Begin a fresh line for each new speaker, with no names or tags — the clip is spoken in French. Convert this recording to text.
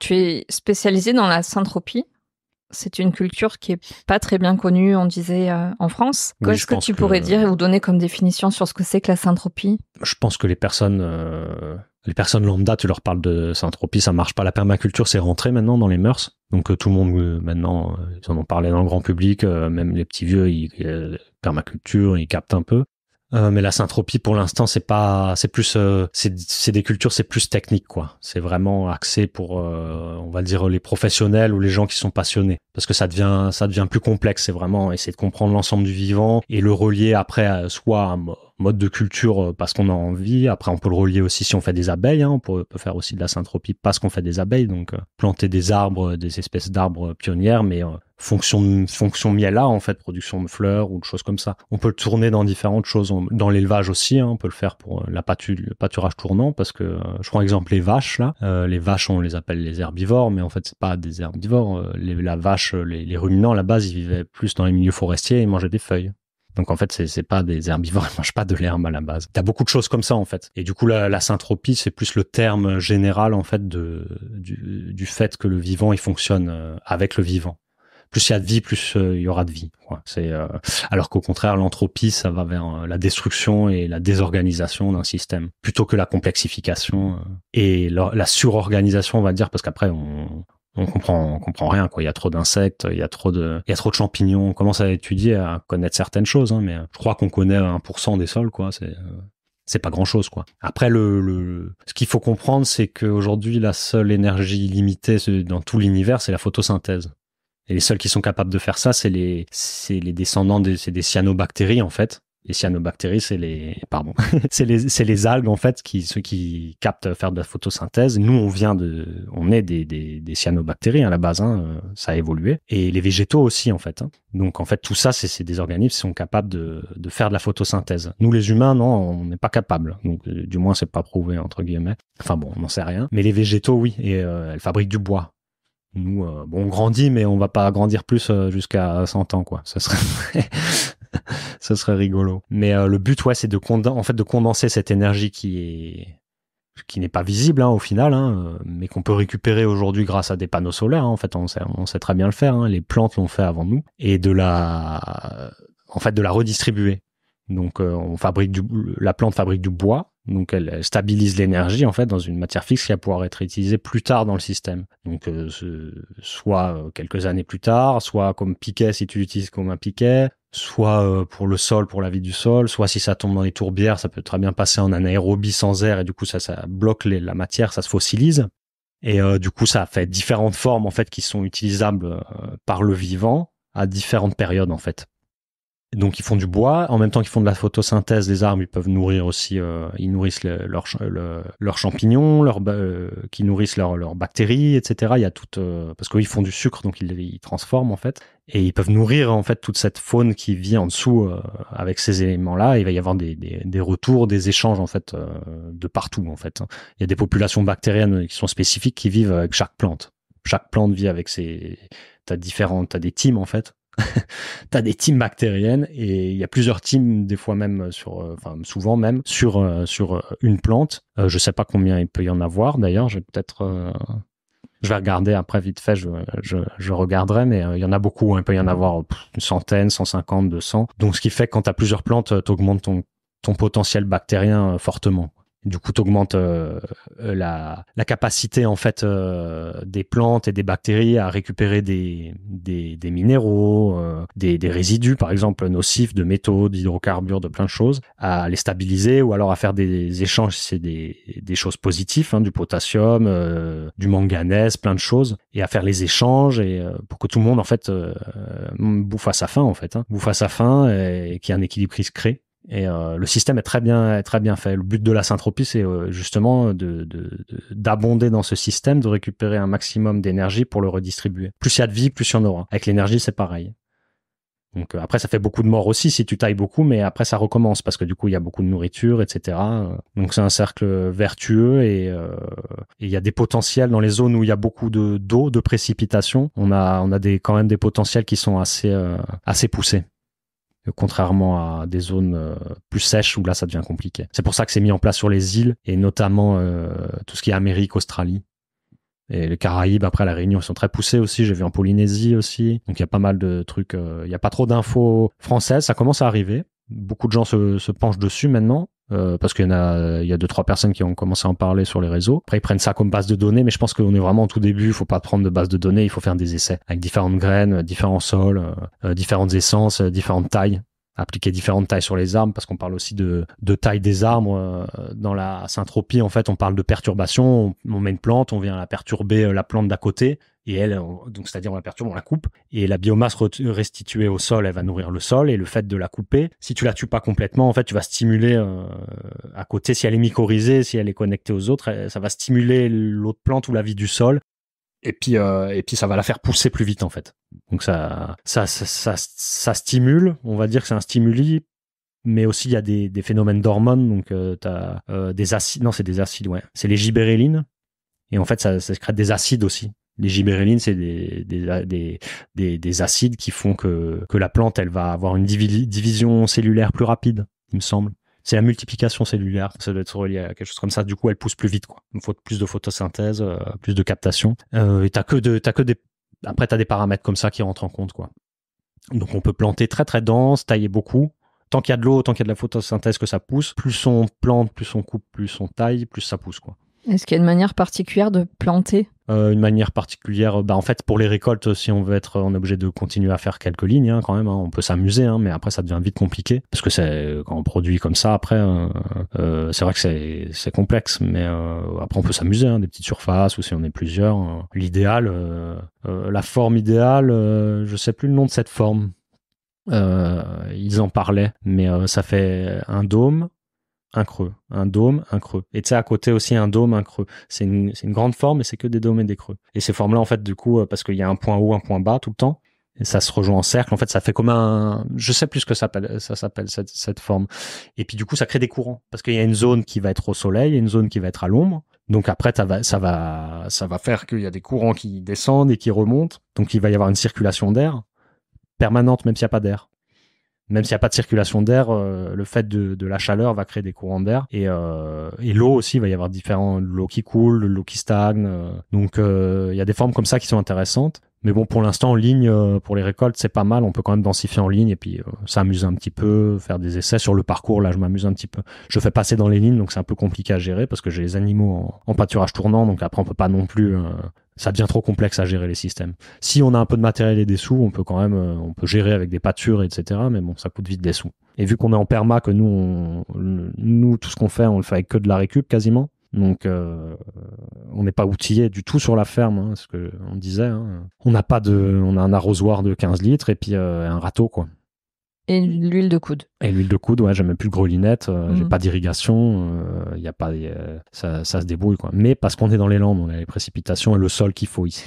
Tu es spécialisé dans la syntropie. C'est une culture qui est pas très bien connue, on disait, euh, en France. Qu'est-ce que tu
que-
pourrais dire ou donner comme définition sur ce que c'est que la syntropie
Je pense que les personnes, euh, les personnes lambda, tu leur parles de syntropie, ça marche pas. La permaculture, c'est rentré maintenant dans les mœurs. Donc euh, tout le monde maintenant, ils en ont parlé dans le grand public, même les petits vieux, ils, permaculture, ils captent un peu. Euh, mais la syntropie, pour l'instant, c'est pas, c'est plus, euh, c'est des cultures, c'est plus technique, quoi. C'est vraiment axé pour, euh, on va dire, les professionnels ou les gens qui sont passionnés, parce que ça devient, ça devient plus complexe. C'est vraiment essayer de comprendre l'ensemble du vivant et le relier après, soit à mode de culture parce qu'on a envie. Après, on peut le relier aussi si on fait des abeilles. Hein. On peut, peut faire aussi de la syntropie parce qu'on fait des abeilles, donc planter des arbres, des espèces d'arbres pionnières, mais fonction fonction miella en fait production de fleurs ou de choses comme ça on peut le tourner dans différentes choses dans l'élevage aussi hein, on peut le faire pour euh, la pâtu- le pâturage tournant parce que euh, je prends exemple les vaches là Euh, les vaches on les appelle les herbivores mais en fait c'est pas des herbivores les, la vache les, ruminants à la base ils vivaient plus dans les milieux forestiers et ils mangeaient des feuilles donc en fait, c'est pas des herbivores, ils mangent pas de l'herbe à la base. T'as beaucoup de choses comme ça en fait. Et du coup, la, la syntropie, c'est plus le terme général en fait du, fait que le vivant il fonctionne avec le vivant. Plus il y a de vie, plus euh, il y aura de vie. C'est euh, alors qu'au contraire, l'entropie, ça va vers euh, la destruction et la désorganisation d'un système, plutôt que la complexification et la, surorganisation, on va dire, parce qu'après on on comprend, on comprend rien quoi. Il y a trop d'insectes, il y a trop de, il y a trop de champignons. On commence à étudier, à connaître certaines choses, hein, mais je crois qu'on connaît 1% des sols, quoi. C'est, c'est pas grand chose, quoi. Après, le, le, ce qu'il faut comprendre, c'est qu'aujourd'hui, la seule énergie limitée dans tout l'univers, c'est la photosynthèse. Et les seuls qui sont capables de faire ça, c'est les, c'est les descendants des, c'est des cyanobactéries, en fait. Les cyanobactéries, c'est les, pardon, c'est les, c'est les algues, en fait, qui, ceux qui captent faire de la photosynthèse. Nous, on vient de, on est des, des, des cyanobactéries, à la base, hein, euh, ça a évolué. Et les végétaux aussi, en fait. hein. Donc, en fait, tout ça, c'est, c'est des organismes qui sont capables de, de faire de la photosynthèse. Nous, les humains, non, on n'est pas capables. Donc, euh, du moins, c'est pas prouvé, entre guillemets. Enfin bon, on n'en sait rien. Mais les végétaux, oui, et euh, elles fabriquent du bois. Nous, euh, on grandit, mais on va pas grandir plus euh, jusqu'à 100 ans, quoi. Ce serait, rigolo. Mais euh, le but, ouais, c'est de en fait, de condenser cette énergie qui est qui n'est pas visible hein, au final, hein, mais qu'on peut récupérer aujourd'hui grâce à des panneaux solaires. hein. En fait, on sait, on sait très bien le faire. hein. Les plantes l'ont fait avant nous, et de la, en fait, de la redistribuer. Donc, on fabrique du, la plante fabrique du bois, donc elle, stabilise l'énergie en fait dans une matière fixe qui va pouvoir être utilisée plus tard dans le système. Donc, euh, soit euh, quelques années plus tard, soit comme piquet si tu l'utilises comme un piquet, soit euh, pour le sol, pour la vie du sol, soit si ça tombe dans les tourbières, ça peut très bien passer en anaérobie sans air et du coup ça, bloque la matière, ça se fossilise. Et euh, du coup, ça fait différentes formes en fait qui sont utilisables euh, par le vivant à différentes périodes en fait. Donc ils font du bois, en même temps qu'ils font de la photosynthèse, les arbres ils peuvent nourrir aussi, euh, ils nourrissent le- leurs ch- le- leurs champignons, leurs ba- euh, qui nourrissent leurs leurs bactéries, etc. Il y a tout euh, parce qu'ils font du sucre donc ils, ils transforment en fait et ils peuvent nourrir en fait toute cette faune qui vit en dessous euh, avec ces éléments-là. Il va y avoir des, des, des retours, des échanges en fait euh, de partout en fait. Il y a des populations bactériennes qui sont spécifiques qui vivent avec chaque plante. Chaque plante vit avec ses, t'as différentes, t'as des teams en fait. t'as des teams bactériennes et il y a plusieurs teams des fois même sur, euh, enfin souvent même sur euh, sur euh, une plante. Euh, je sais pas combien il peut y en avoir d'ailleurs. Je vais peut-être euh, je vais regarder après vite fait, je, je, je regarderai, mais euh, il y en a beaucoup. hein. Il peut y en avoir pff, une centaine, 150, 200. Donc, ce qui fait que quand tu as plusieurs plantes, tu augmentes ton, ton potentiel bactérien euh, fortement. Du coup, tu augmentes la, la capacité en fait euh, des plantes et des bactéries à récupérer des, des, des minéraux, euh, des, des résidus par exemple nocifs de métaux, d'hydrocarbures, de plein de choses, à les stabiliser ou alors à faire des échanges, c'est des, choses positives, hein, du potassium, euh, du manganèse, plein de choses, et à faire les échanges et euh, pour que tout le monde en fait euh, bouffe à sa faim en fait, hein, bouffe à sa faim et, et qu'il y ait un équilibre qui se crée. Et euh, le système est très bien, très bien fait. Le but de la syntropie, c'est euh, justement de, de, d'abonder dans ce système, de récupérer un maximum d'énergie pour le redistribuer. Plus il y a de vie, plus il y en aura. Avec l'énergie, c'est pareil. Donc euh, après, ça fait beaucoup de morts aussi si tu tailles beaucoup, mais après ça recommence parce que du coup il y a beaucoup de nourriture, etc. Donc c'est un cercle vertueux et euh, il y a des potentiels dans les zones où il y a beaucoup de d'eau, de précipitation. On a on a des quand même des potentiels qui sont assez euh, assez poussés contrairement à des zones euh, plus sèches où là ça devient compliqué. C'est pour ça que c'est mis en place sur les îles et notamment euh, tout ce qui est Amérique, Australie. Et les Caraïbes, après la Réunion, ils sont très poussés aussi. J'ai vu en Polynésie aussi. Donc il y a pas mal de trucs. euh, Il n'y a pas trop d'infos françaises. Ça commence à arriver. Beaucoup de gens se penchent dessus maintenant. Euh, parce qu'il y en a, il y a deux trois personnes qui ont commencé à en parler sur les réseaux. Après ils prennent ça comme base de données, mais je pense qu'on est vraiment au tout début. Il faut pas prendre de base de données, il faut faire des essais avec différentes graines, différents sols, euh, euh, différentes essences, différentes tailles appliquer différentes tailles sur les arbres parce qu'on parle aussi de, de taille des arbres euh, dans la syntropie en fait on parle de perturbation on, met une plante on vient la perturber euh, la plante d'à côté et elle on- donc c'est-à-dire on la perturbe on la coupe et la biomasse re- restituée au sol elle va nourrir le sol et le fait de la couper si tu la tues pas complètement en fait tu vas stimuler euh, à côté si elle est mycorhizée si elle est connectée aux autres ça va stimuler l'autre plante ou la vie du sol et puis euh, et puis ça va la faire pousser plus vite en fait. Donc ça ça ça, ça, ça stimule on va dire que c'est un stimuli mais aussi il y a des, des phénomènes d'hormones. Donc euh, euh, des acides non c'est des acides ouais. C'est les gibérellines. Et en fait ça, ça crée des acides aussi. Les gibérellines c'est des, des, des, des, des acides qui font que, que la plante elle va avoir une divi- division cellulaire plus rapide il me semble c'est la multiplication cellulaire, ça doit être relié à quelque chose comme ça. Du coup, elle pousse plus vite, quoi. Il faut plus de photosynthèse, euh, plus de captation. Euh, et t'as que t'as que des, après t'as des paramètres comme ça qui rentrent en compte, quoi. Donc on peut planter très très dense, tailler beaucoup. Tant qu'il y a de l'eau, tant qu'il y a de la photosynthèse que ça pousse, plus on plante, plus on coupe, plus on taille, plus ça pousse, quoi.
Est-ce qu'il y a une manière particulière de planter?
Euh, une manière particulière, bah en fait pour les récoltes, si on veut être, on obligé de continuer à faire quelques lignes hein, quand même. hein. On peut s'amuser, hein, mais après ça devient vite compliqué parce que c'est quand on produit comme ça après, euh, euh, c'est vrai que c'est complexe, mais euh, après on peut s'amuser, des petites surfaces ou si on est plusieurs. euh. L'idéal, euh, euh, la forme idéale, euh, je sais plus le nom de cette forme. Euh, ils en parlaient, mais euh, ça fait un dôme, un creux, un dôme, un creux. Et tu sais, à côté aussi un dôme, un creux. C'est une, une grande forme, mais c'est que des dômes et des creux. Et ces formes-là, en fait, du coup, euh, parce qu'il y a un point haut, un point bas tout le temps, et ça se rejoint en cercle. En fait, ça fait comme un, je sais plus ce que ça s'appelle, ça s'appelle cette, cette forme. Et puis du coup, ça crée des courants parce qu'il y a une zone qui va être au soleil et une zone qui va être à l'ombre. Donc après, ça va, ça va, ça va faire qu'il y a des courants qui descendent et qui remontent. Donc il va y avoir une circulation d'air permanente, même s'il n'y a pas d'air. Même s'il n'y a pas de circulation d'air, euh, le fait de, de la chaleur va créer des courants d'air. Et, euh, et l'eau aussi, il va y avoir différents l'eau qui coule, l'eau qui stagne. euh. donc euh, il y a des formes comme ça qui sont intéressantes. Mais bon, pour l'instant, en ligne, euh, pour les récoltes, c'est pas mal. On peut quand même densifier en ligne et puis euh, s'amuser un petit peu, faire des essais sur le parcours. Là, je m'amuse un petit peu. Je fais passer dans les lignes, donc c'est un peu compliqué à gérer parce que j'ai les animaux en, en pâturage tournant. Donc après, on peut pas non plus. Ça devient trop complexe à gérer les systèmes. Si on a un peu de matériel et des sous, on peut quand même, euh, on peut gérer avec des pâtures, etc. Mais bon, ça coûte vite des sous. Et vu qu'on est en perma, que nous, on, nous, tout ce qu'on fait, on le fait avec que de la récup quasiment. Donc, euh, on n'est pas outillé du tout sur la ferme, hein, ce que on disait. hein. On n'a pas de, on a un arrosoir de 15 litres et puis euh, un râteau, quoi.
Et l'huile de coude.
Et l'huile de coude, ouais, j'ai même plus de grelinette, euh, j'ai
Mhm.
pas d'irrigation, il y a pas, ça, ça se débrouille, quoi. Mais parce qu'on est dans les landes, on a les précipitations et le sol qu'il faut ici.